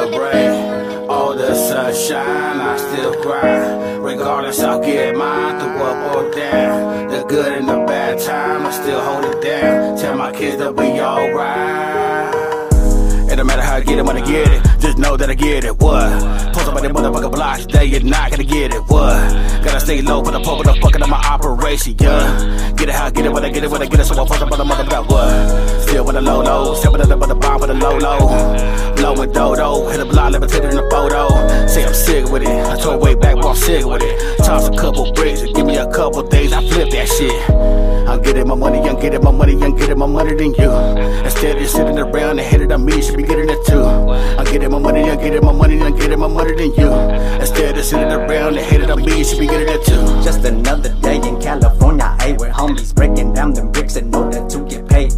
The all the sunshine, I still cry. Regardless, I'll get mine through up or down. The good and the bad time, I still hold it down. Tell my kids they'll be alright. It don't matter how I get it when I get it. Just know that I get it. What? Post up on that motherfucking block today, you're not gonna get it. What? Gotta stay low for the pump the fucking of my operation, yeah. Get it how I get it when I get it when I get it. So I post up on the motherfucker. What? Still with the low low, step with the bomb with the low low. Dodo, hit a block, levitated in the photo. Say I'm sick with it. I told way back, but I'm sick with it. Toss a couple bricks, give me a couple days, I flip that shit. I'm getting my money, I'm getting my money, I'm getting my money than you. Instead of sitting around and hating on me, should be getting it too. I'm getting my money, I'm getting my money, I'm getting my money than you. Instead of sitting around and hating on me, should be getting it too. Just another day in California, A where homies breaking down them bricks in order to get paid.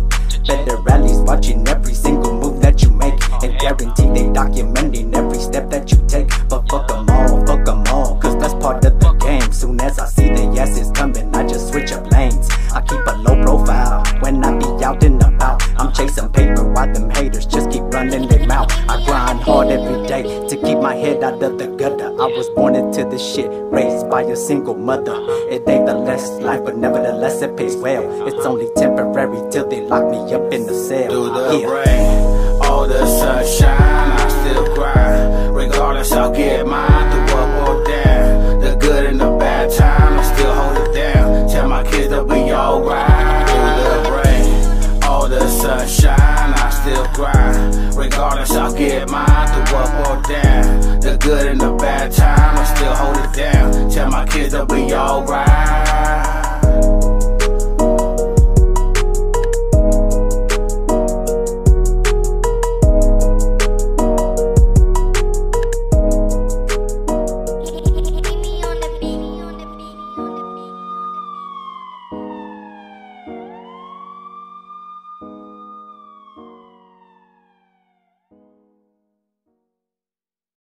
Better rallies watching every single move that you make, and guarantee documenting every step that you take. But fuck 'em all, fuck 'em all, cause that's part of the game. Soon as I see the yeses coming, I just switch up lanes. I keep a low profile when I be out and about. I'm chasing paper while them haters just keep running their mouth. I grind hard every day to keep my head out of the gutter. I was born into this shit, raised by a single mother. It ain't the less life, but nevertheless it pays well. It's only temporary till they lock me up in the cell. Through the Yeah. rain, all the sunshine, Regardless, I'll get mine through up or down. The good and the bad time, I still hold it down. Tell my kids they'll be alright.